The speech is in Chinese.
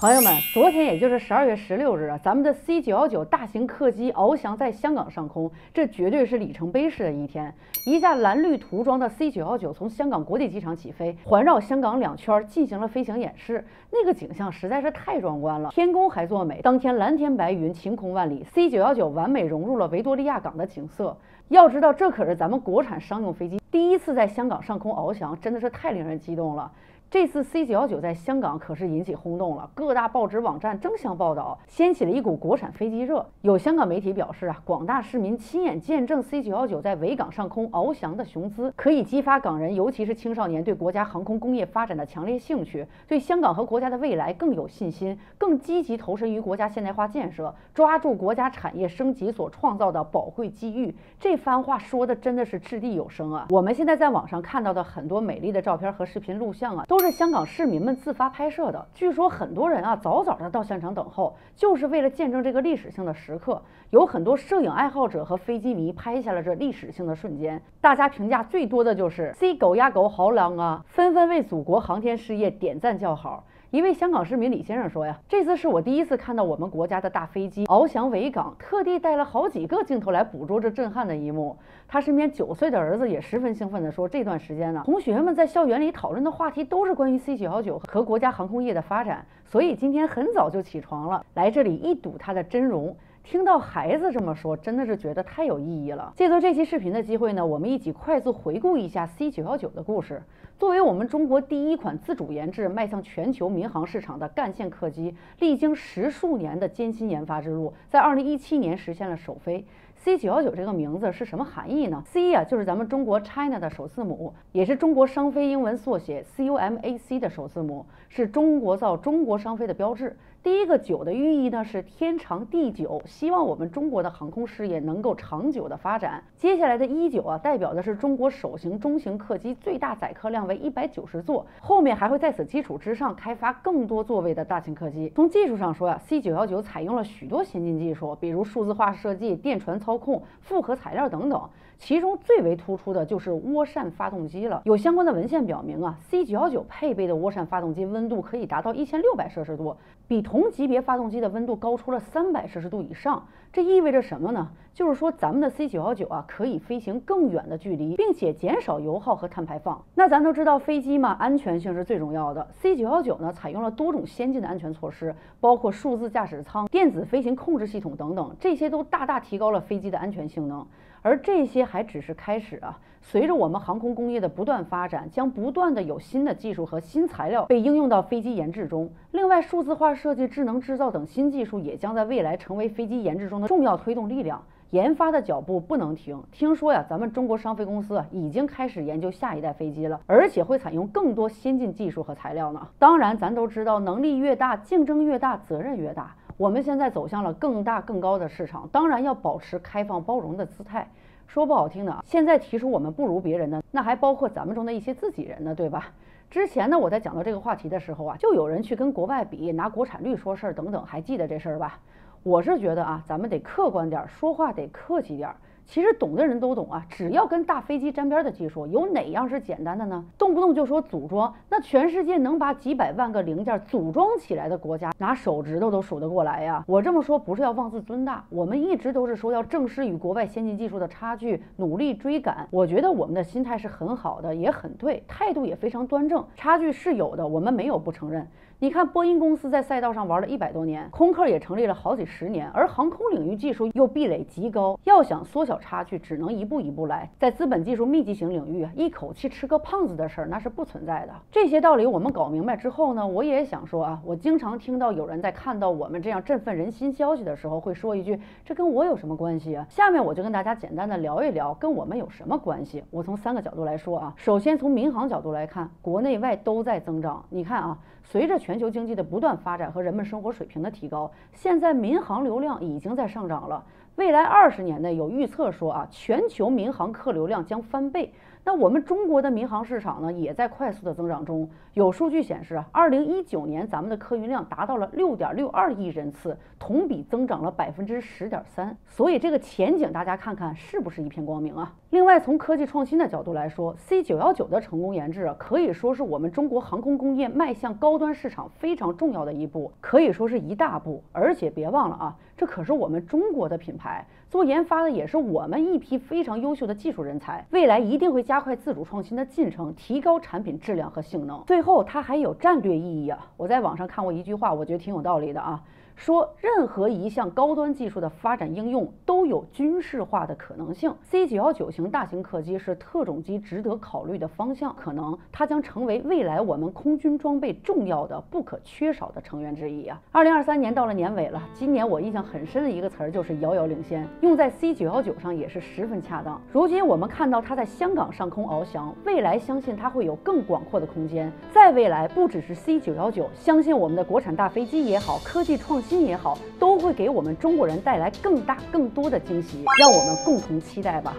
朋友们，昨天也就是十二月十六日啊，咱们的 C 九幺九大型客机翱翔在香港上空，这绝对是里程碑式的一天。一架蓝绿涂装的 C 九幺九从香港国际机场起飞，环绕香港两圈进行了飞行演示，那个景象实在是太壮观了，天公还作美。当天蓝天白云，晴空万里，C 九幺九完美融入了维多利亚港的景色。要知道，这可是咱们国产商用飞机第一次在香港上空翱翔，真的是太令人激动了。这次 C 九幺九在香港可是引起轰动了，各大报纸网站争相报道，掀起了一股国产飞机热。有香港媒体表示啊，广大市民亲眼见证 C 九幺九在维港上空翱翔的雄姿，可以激发港人，尤其是青少年对国家航空工业发展的强烈兴趣，对香港和国家的未来更有信心，更积极投身于国家现代化建设，抓住国家产业升级所创造的宝贵机遇。这番话说的真的是掷地有声啊！我们现在在网上看到的很多美丽的照片和视频录像啊，都。都是香港市民们自发拍摄的。据说很多人啊早早的到现场等候，就是为了见证这个历史性的时刻。有很多摄影爱好者和飞机迷拍下了这历史性的瞬间。大家评价最多的就是 “C 狗呀狗好冷啊”，纷纷为祖国航天事业点赞叫好。一位香港市民李先生说呀：“这次是我第一次看到我们国家的大飞机翱翔维港，特地带了好几个镜头来捕捉这震撼的一幕。”他身边九岁的儿子也十分兴奋地说：“这段时间呢，同学们在校园里讨论的话题都是关于 C 九幺九和国家航空业的发展，所以今天很早就起床了，来这里一睹它的真容。”听到孩子这么说，真的是觉得太有意义了。借着这期视频的机会呢，我们一起快速回顾一下 C 九幺九的故事。作为我们中国第一款自主研制、迈向全球民航市场的干线客机，历经十数年的艰辛研发之路，在二零一七年实现了首飞。C 九幺九这个名字是什么含义呢？C 呀，就是咱们中国 China 的首字母，也是中国商飞英文缩写 CUMAC 的首字母，是中国造、中国商飞的标志。第一个九的寓意呢是天长地久，希望我们中国的航空事业能够长久的发展。接下来的一九啊，代表的是中国首型中型客机最大载客量为一百九十座，后面还会在此基础之上开发更多座位的大型客机。从技术上说呀，C 九幺九采用了许多先进技术，比如数字化设计、电传操操控、复合材料等等。其中最为突出的就是涡扇发动机了。有相关的文献表明啊，C 九幺九配备的涡扇发动机温度可以达到一千六百摄氏度，比同级别发动机的温度高出了三百摄氏度以上。这意味着什么呢？就是说咱们的 C 九幺九啊，可以飞行更远的距离，并且减少油耗和碳排放。那咱都知道飞机嘛，安全性是最重要的。C 九幺九呢，采用了多种先进的安全措施，包括数字驾驶舱、电子飞行控制系统等等，这些都大大提高了飞机的安全性能。而这些还只是开始啊！随着我们航空工业的不断发展，将不断的有新的技术和新材料被应用到飞机研制中。另外，数字化设计、智能制造等新技术也将在未来成为飞机研制中的重要推动力量。研发的脚步不能停。听说呀，咱们中国商飞公司已经开始研究下一代飞机了，而且会采用更多先进技术和材料呢。当然，咱都知道，能力越大，竞争越大，责任越大。我们现在走向了更大更高的市场，当然要保持开放包容的姿态。说不好听的啊，现在提出我们不如别人呢，那还包括咱们中的一些自己人呢，对吧？之前呢，我在讲到这个话题的时候啊，就有人去跟国外比，拿国产率说事儿等等，还记得这事儿吧？我是觉得啊，咱们得客观点，说话得客气点儿。其实懂的人都懂啊，只要跟大飞机沾边的技术，有哪样是简单的呢？动不动就说组装，那全世界能把几百万个零件组装起来的国家，拿手指头都数得过来呀。我这么说不是要妄自尊大，我们一直都是说要正视与国外先进技术的差距，努力追赶。我觉得我们的心态是很好的，也很对，态度也非常端正。差距是有的，我们没有不承认。你看，波音公司在赛道上玩了一百多年，空客也成立了好几十年，而航空领域技术又壁垒极高，要想缩小差距，只能一步一步来。在资本技术密集型领域，一口气吃个胖子的事儿那是不存在的。这些道理我们搞明白之后呢，我也想说啊，我经常听到有人在看到我们这样振奋人心消息的时候，会说一句：“这跟我有什么关系啊？”下面我就跟大家简单的聊一聊，跟我们有什么关系？我从三个角度来说啊，首先从民航角度来看，国内外都在增长。你看啊。随着全全球经济的不断发展和人们生活水平的提高，现在民航流量已经在上涨了。未来二十年内有预测说啊，全球民航客流量将翻倍。那我们中国的民航市场呢，也在快速的增长中。有数据显示啊，二零一九年咱们的客运量达到了六点六二亿人次，同比增长了百分之十点三。所以这个前景大家看看是不是一片光明啊？另外，从科技创新的角度来说，C 九幺九的成功研制啊，可以说是我们中国航空工业迈向高端市场非常重要的一步，可以说是一大步。而且别忘了啊，这可是我们中国的品牌，做研发的也是我们一批非常优秀的技术人才，未来一定会加快自主创新的进程，提高产品质量和性能。最后，它还有战略意义啊！我在网上看过一句话，我觉得挺有道理的啊。说任何一项高端技术的发展应用都有军事化的可能性。C 九幺九型大型客机是特种机值得考虑的方向，可能它将成为未来我们空军装备重要的不可缺少的成员之一啊！二零二三年到了年尾了，今年我印象很深的一个词儿就是遥遥领先，用在 C 九幺九上也是十分恰当。如今我们看到它在香港上空翱翔，未来相信它会有更广阔的空间。在未来，不只是 C 九幺九，相信我们的国产大飞机也好，科技创新。新也好，都会给我们中国人带来更大、更多的惊喜，让我们共同期待吧。